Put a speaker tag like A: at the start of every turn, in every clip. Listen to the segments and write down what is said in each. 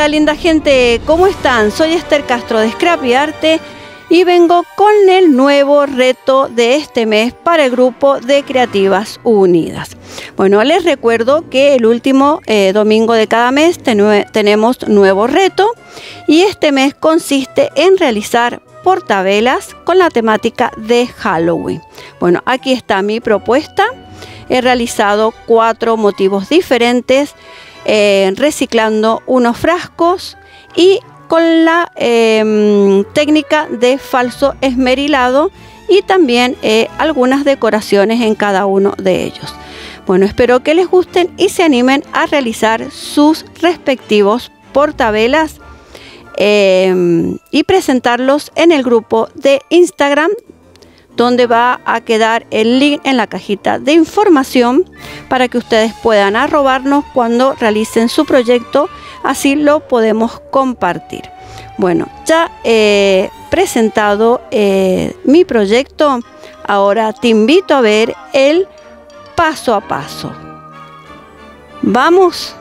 A: Hola linda gente, ¿cómo están? Soy Esther Castro de Scrappy Arte y vengo con el nuevo reto de este mes para el grupo de Creativas Unidas. Bueno, les recuerdo que el último eh, domingo de cada mes tenemos nuevo reto y este mes consiste en realizar portavelas con la temática de Halloween. Bueno, aquí está mi propuesta. He realizado cuatro motivos diferentes, eh, reciclando unos frascos y con la em, técnica de falso esmerilado y también eh, algunas decoraciones en cada uno de ellos. Bueno, espero que les gusten y se animen a realizar sus respectivos portavelas em, y presentarlos en el grupo de Instagram donde va a quedar el link en la cajita de información para que ustedes puedan arrobarnos cuando realicen su proyecto, así lo podemos compartir. Bueno, ya he presentado eh, mi proyecto, ahora te invito a ver el paso a paso. Vamos.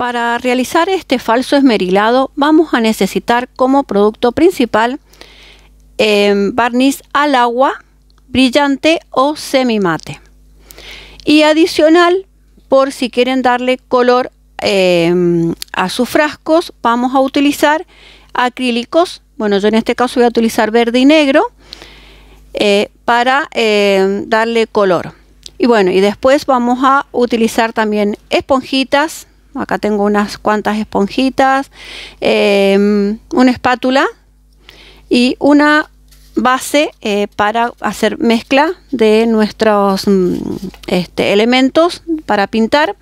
A: Para realizar este falso esmerilado vamos a necesitar como producto principal em, barniz al agua brillante o semimate. Y adicional, por si quieren darle color em, a sus frascos, vamos a utilizar acrílicos. Bueno, yo en este caso voy a utilizar verde y negro eh, para em, darle color. Y bueno, y después vamos a utilizar también esponjitas acá tengo unas cuantas esponjitas, em, una espátula y una base eh, para hacer mezcla de nuestros mm, este, elementos para pintar.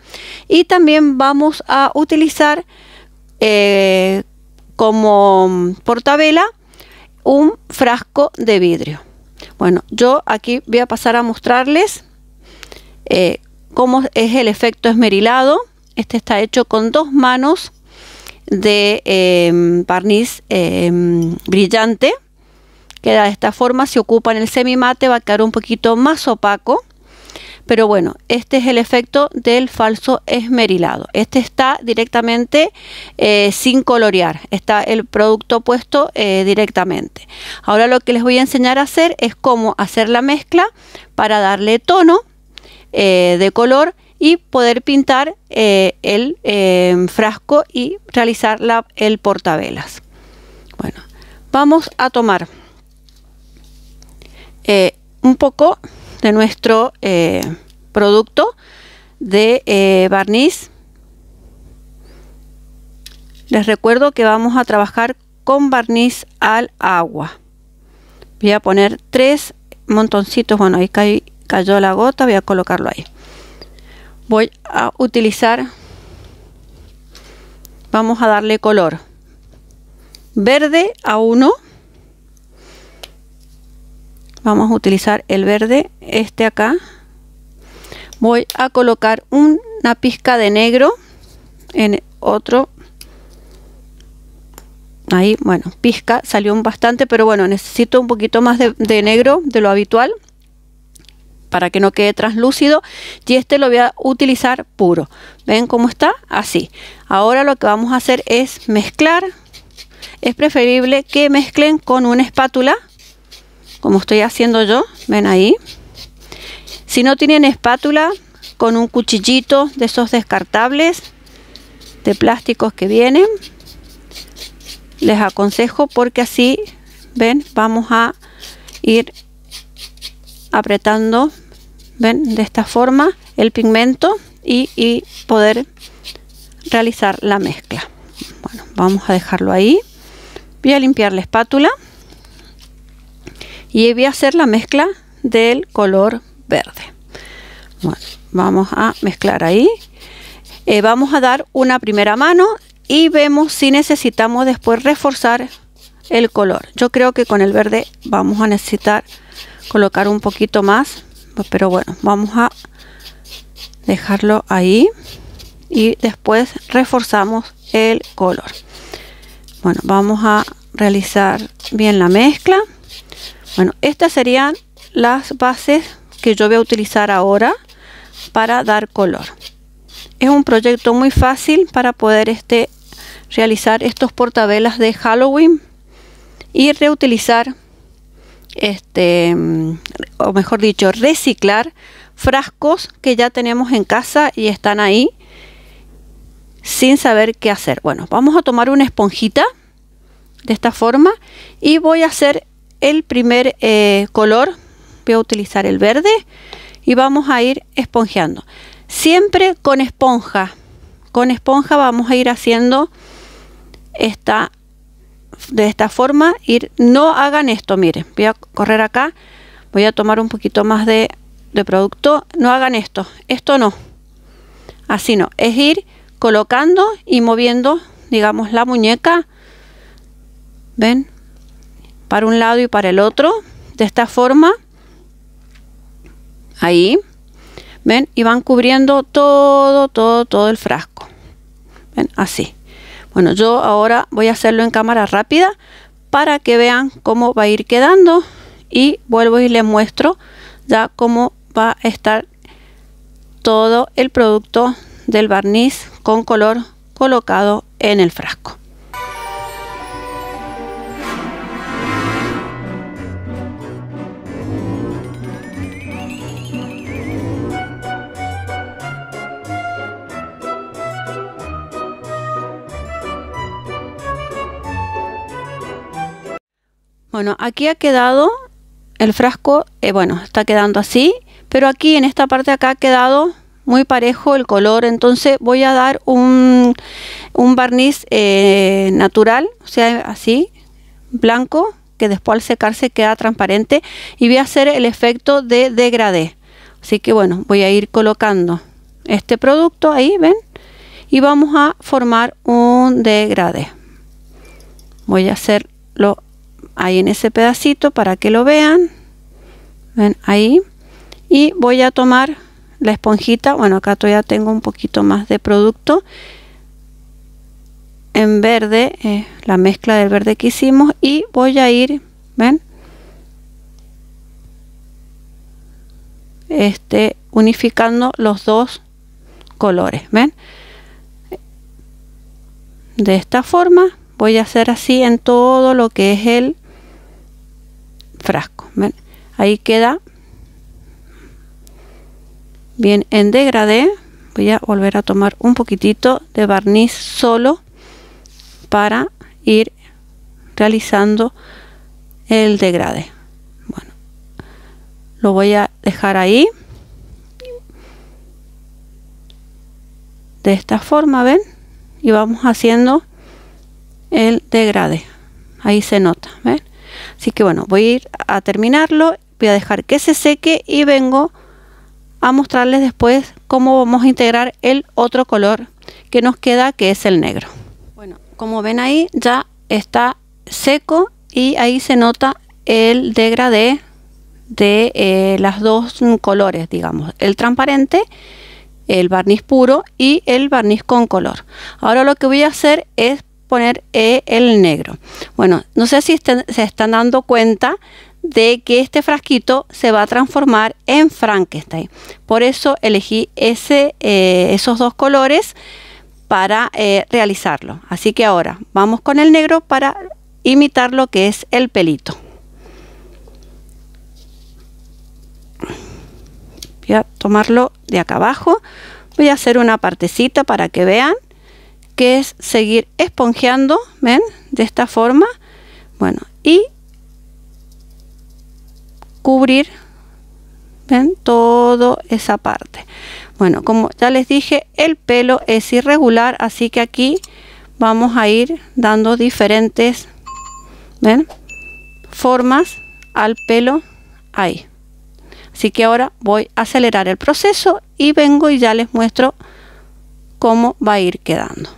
A: Y también vamos a utilizar eh, como portabela un frasco de vidrio. Bueno yo aquí voy a pasar a mostrarles eh, cómo es el efecto esmerilado este está hecho con dos manos de em, barniz em, brillante. Queda de esta forma, si ocupan el semimate va a quedar un poquito más opaco. Pero bueno, este es el efecto del falso esmerilado. Este está directamente eh, sin colorear. Está el producto puesto eh, directamente. Ahora lo que les voy a enseñar a hacer es cómo hacer la mezcla para darle tono eh, de color y poder pintar eh, el eh, frasco y realizar la, el portavelas. Bueno, vamos a tomar eh, un poco de nuestro producto de barniz. Les recuerdo que vamos a trabajar con barniz al agua. Voy a poner tres montoncitos. Bueno, ahí cayó la gota. Voy a colocarlo ahí voy a utilizar vamos a darle color. Verde a uno. Vamos a utilizar el verde este acá. Voy a colocar una pizca de negro en otro. Ahí bueno pizca salió un bastante pero bueno necesito un poquito más de negro de lo habitual para que no quede translúcido y este lo voy a utilizar puro. Ven cómo está así. Ahora lo que vamos a hacer es mezclar. Es preferible que mezclen con una espátula como estoy haciendo yo. Ven ahí si no tienen espátula con un cuchillito de esos descartables de plásticos que vienen les aconsejo porque así ven vamos a ir apretando ven de esta forma el pigmento y, poder realizar la mezcla. Bueno, vamos a dejarlo ahí. Voy a limpiar la espátula y voy a hacer la mezcla del color verde. Bueno, vamos a mezclar ahí. Eh, vamos a dar una primera mano y vemos si necesitamos después reforzar el color. Yo creo que con el verde vamos a necesitar colocar un poquito más, pero bueno, vamos a dejarlo ahí y después reforzamos el color. Bueno, vamos a realizar bien la mezcla. Bueno, estas serían las bases que yo voy a utilizar ahora para dar color. Es un proyecto muy fácil para poder este, realizar estos portavelas de Halloween y reutilizar este o mejor dicho reciclar frascos que ya tenemos en casa y están ahí sin saber qué hacer. Bueno vamos a tomar una esponjita de esta forma y voy a hacer el primer eh, color. Voy a utilizar el verde y vamos a ir esponjeando. Siempre con esponja. Con esponja vamos a ir haciendo esta de esta forma ir no hagan esto miren voy a correr acá voy a tomar un poquito más de, producto no hagan esto esto no así no es ir colocando y moviendo digamos la muñeca ven para un lado y para el otro de esta forma ahí ven y van cubriendo todo todo todo el frasco así bueno, yo ahora voy a hacerlo en cámara rápida para que vean cómo va a ir quedando y vuelvo y les muestro ya cómo va a estar todo el producto del barniz con color colocado en el frasco. Bueno, aquí ha quedado el frasco, eh, bueno, está quedando así, pero aquí en esta parte de acá ha quedado muy parejo el color, entonces voy a dar un, un barniz eh, natural, o sea, así, blanco, que después al secarse queda transparente y voy a hacer el efecto de degradé. Así que bueno, voy a ir colocando este producto ahí, ¿ven? Y vamos a formar un degradé. Voy a hacerlo ahí en ese pedacito para que lo vean. Ven ahí. Y voy a tomar la esponjita. Bueno acá todavía tengo un poquito más de producto. En verde eh, la mezcla del verde que hicimos. Y voy a ir ven este unificando los dos colores ven de esta forma voy a hacer así en todo lo que es el frasco ahí queda. Bien en degradé voy a volver a tomar un poquitito de barniz solo para ir realizando el degradé. Bueno lo voy a dejar ahí. De esta forma ven y vamos haciendo el degradé. Ahí se nota ven Así que bueno, voy a ir a terminarlo, voy a dejar que se seque y vengo a mostrarles después cómo vamos a integrar el otro color que nos queda que es el negro. Bueno, como ven ahí ya está seco y ahí se nota el degradé de eh, las dos colores, digamos, el transparente, el barniz puro y el barniz con color. Ahora lo que voy a hacer es poner e el negro. Bueno, no sé si se están dando cuenta de que este frasquito se va a transformar en Frankenstein. Por eso elegí ese, eh, esos dos colores para eh, realizarlo. Así que ahora vamos con el negro para imitar lo que es el pelito. Voy a tomarlo de acá abajo. Voy a hacer una partecita para que vean que es seguir esponjeando, ¿ven? De esta forma. Bueno, y cubrir ven toda esa parte bueno como ya les dije el pelo es irregular así que aquí vamos a ir dando diferentes formas al pelo ahí así que ahora voy a acelerar el proceso y vengo y ya les muestro cómo va a ir quedando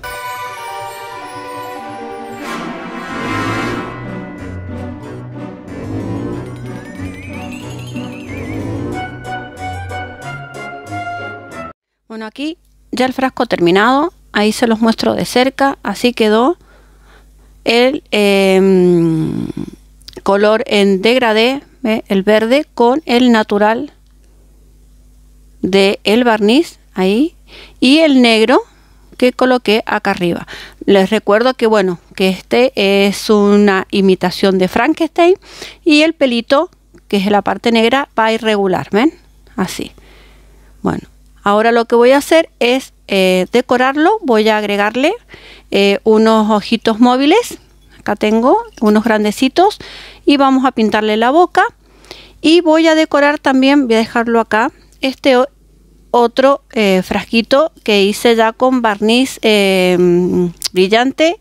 A: Bueno, aquí ya el frasco terminado, ahí se los muestro de cerca, así quedó el em, color en degradé, el verde con el natural de el barniz ahí y el negro que coloqué acá arriba. Les recuerdo que bueno, que este es una imitación de Frankenstein y el pelito, que es la parte negra, va irregular, ¿ven? Así. Bueno, Ahora lo que voy a hacer es eh, decorarlo. Voy a agregarle eh, unos ojitos móviles. Acá tengo unos grandecitos. Y vamos a pintarle la boca. Y voy a decorar también, voy a dejarlo acá, este otro eh, frasquito que hice ya con barniz brillante.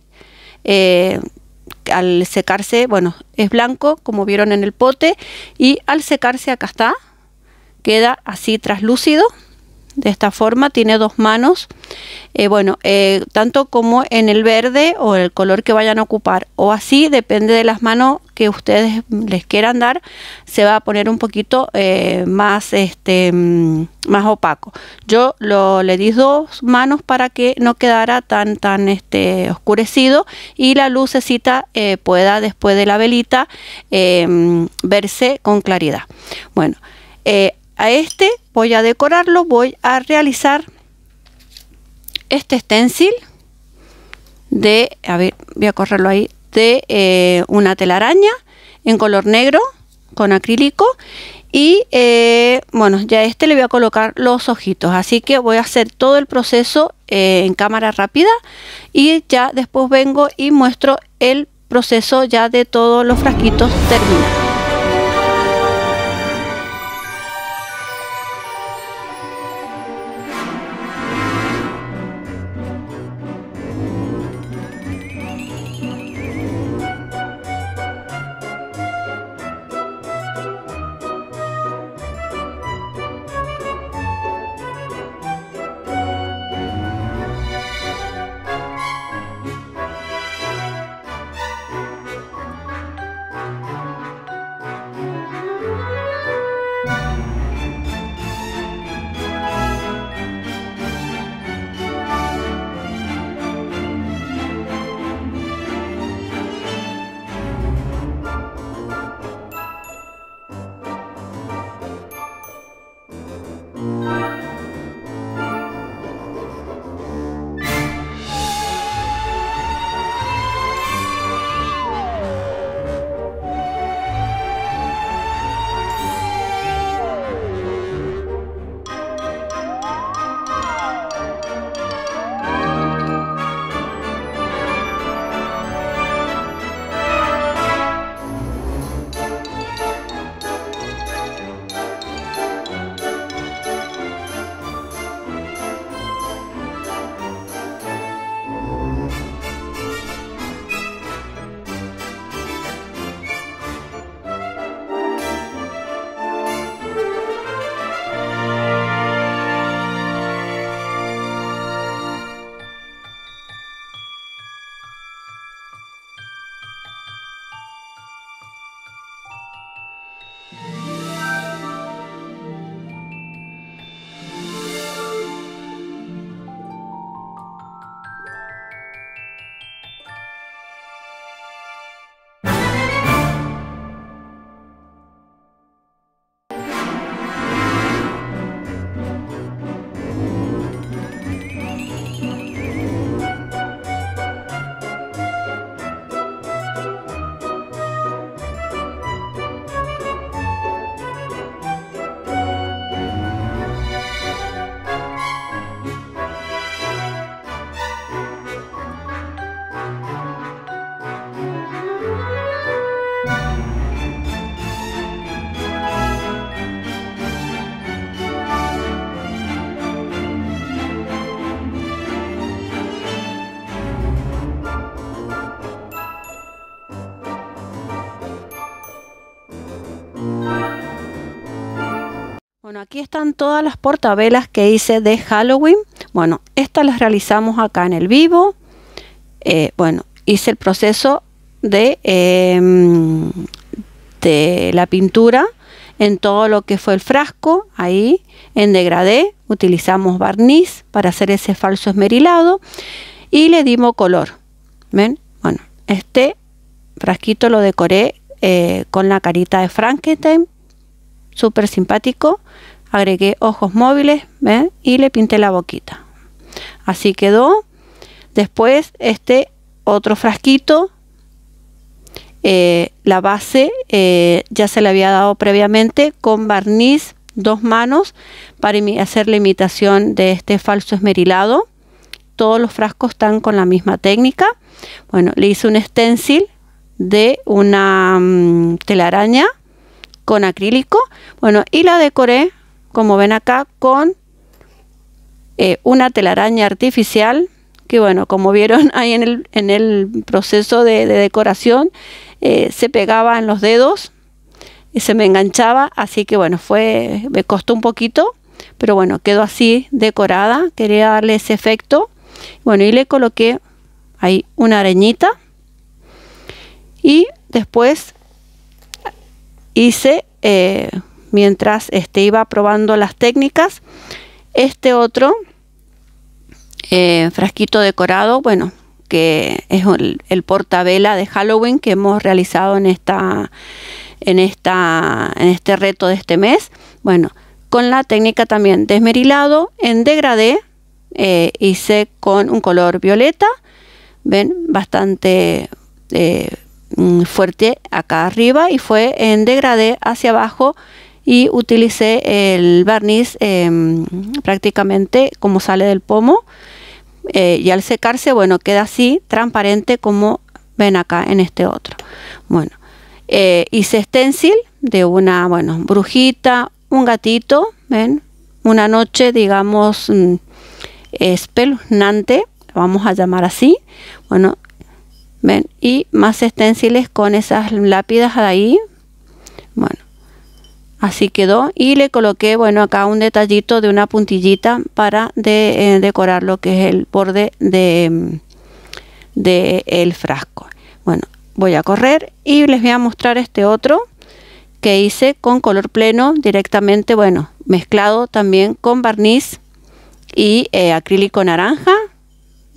A: al secarse, bueno, es blanco como vieron en el pote. Y al secarse acá está. Queda así traslúcido de esta forma, tiene dos manos, eh, bueno, eh, tanto como en el verde o el color que vayan a ocupar, o así, depende de las manos que ustedes les quieran dar, se va a poner un poquito eh, más, este, mm, más opaco. Yo lo, le di dos manos para que no quedara tan, tan este, oscurecido y la lucecita pueda después de la velita mm, verse con claridad. Bueno, a este voy a decorarlo, voy a realizar este stencil de, a ver, voy a correrlo ahí, de eh, una telaraña en color negro con acrílico y eh, bueno, ya este le voy a colocar los ojitos, así que voy a hacer todo el proceso eh, en cámara rápida y ya después vengo y muestro el proceso ya de todos los frasquitos terminados. Yeah. Aquí están todas las portavelas que hice de Halloween. Bueno, estas las realizamos acá en el vivo. Eh, bueno, hice el proceso de, em, de la pintura en todo lo que fue el frasco, ahí en degradé, utilizamos barniz para hacer ese falso esmerilado y le dimos color. ¿Ven? Bueno, este frasquito lo decoré eh, con la carita de Frankenstein súper simpático. Agregué ojos móviles y le pinté la boquita. Así quedó. Después este otro frasquito. Eh, la base eh, ya se le había dado previamente con barniz dos manos para hacer la imitación de este falso esmerilado. Todos los frascos están con la misma técnica. Bueno, le hice un stencil de una mm, telaraña con acrílico. Bueno, y la decoré, como ven acá, con eh, una telaraña artificial, que bueno, como vieron ahí en el, en el proceso de, decoración, eh, se pegaba en los dedos y se me enganchaba, así que bueno, fue, me costó un poquito, pero bueno, quedó así decorada, quería darle ese efecto. Bueno, y le coloqué ahí una arañita y después hice eh, mientras este, iba probando las técnicas. Este otro eh, frasquito decorado bueno que es el, portavela de Halloween que hemos realizado en esta en esta en este reto de este mes. Bueno con la técnica también desmerilado en degradé eh, hice con un color violeta ven bastante Mm, fuerte acá arriba y fue en degradé hacia abajo y utilicé el barniz em, prácticamente como sale del pomo eh, y al secarse bueno queda así transparente como ven acá en este otro bueno eh, hice stencil de una bueno brujita un gatito ven una noche digamos mm, espeluznante vamos a llamar así bueno ¿Ven? Y más esténciles con esas lápidas ahí. Bueno, así quedó. Y le coloqué, bueno, acá un detallito de una puntillita para de, eh, decorar lo que es el borde de, de el frasco. Bueno, voy a correr y les voy a mostrar este otro que hice con color pleno directamente, bueno, mezclado también con barniz y eh, acrílico naranja.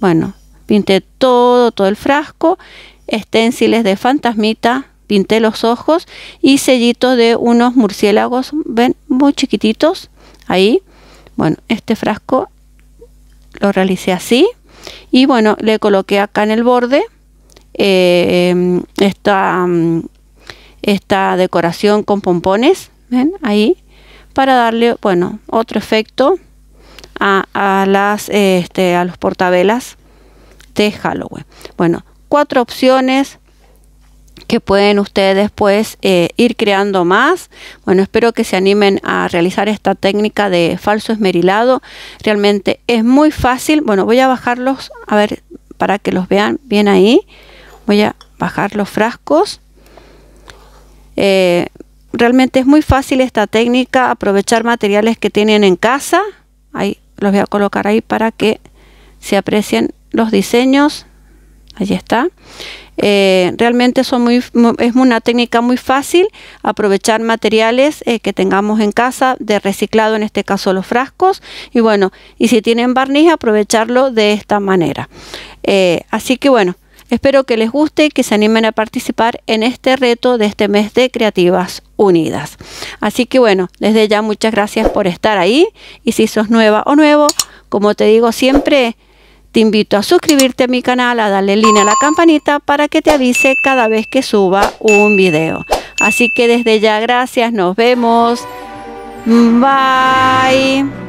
A: Bueno, pinté todo, todo el frasco, esténciles de fantasmita, pinté los ojos y sellitos de unos murciélagos, ven, muy chiquititos, ahí. Bueno, este frasco lo realicé así y bueno, le coloqué acá en el borde eh, esta, esta decoración con pompones, ven, ahí, para darle, bueno, otro efecto a, a las, este, a los portavelas de Halloween. Bueno, cuatro opciones que pueden ustedes después eh, ir creando más. Bueno, espero que se animen a realizar esta técnica de falso esmerilado. Realmente es muy fácil. Bueno, voy a bajarlos, a ver, para que los vean bien ahí. Voy a bajar los frascos. Eh, realmente es muy fácil esta técnica, aprovechar materiales que tienen en casa. Ahí los voy a colocar ahí para que se aprecien los diseños. Allí está. Eh, realmente son muy, es una técnica muy fácil aprovechar materiales eh, que tengamos en casa de reciclado, en este caso los frascos. Y bueno, y si tienen barniz, aprovecharlo de esta manera. Eh, así que bueno, espero que les guste y que se animen a participar en este reto de este mes de Creativas Unidas. Así que bueno, desde ya muchas gracias por estar ahí. Y si sos nueva o nuevo, como te digo siempre, te invito a suscribirte a mi canal, a darle línea a la campanita para que te avise cada vez que suba un video. Así que desde ya, gracias, nos vemos. Bye.